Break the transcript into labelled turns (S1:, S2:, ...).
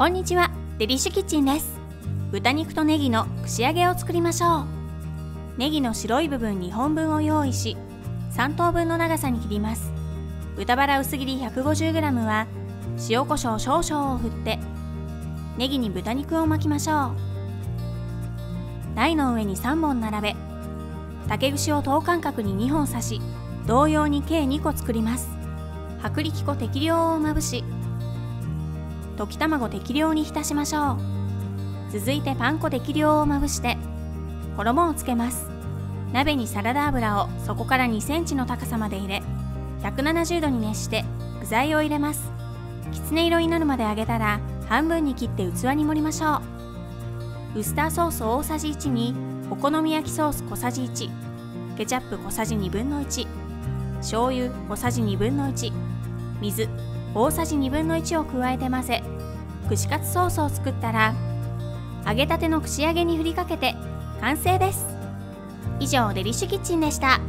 S1: こんにちは。デリッシュキッチンです。豚肉とネギの串揚げを作りましょう。ネギの白い部分2本分を用意し3等分の長さに切ります。豚バラ薄切り 150g は塩コショウ少々を振ってネギに豚肉を巻きましょう。台の上に3本並べ竹串を等間隔に2本刺し同様に計2個作ります。薄力粉適量をまぶし溶き卵適量に浸しましょう。続いてパン粉適量をまぶして衣をつけます。鍋にサラダ油を底から2センチの高さまで入れ170度に熱して具材を入れます。きつね色になるまで揚げたら半分に切って器に盛りましょう。ウスターソース大さじ1にお好み焼きソース小さじ1ケチャップ小さじ1分の1醤油小さじ1分の1水大さじ1 2を加えて混ぜ串カツソースを作ったら揚げたての串揚げに振りかけて完成です以上デリッシュキッチンでした。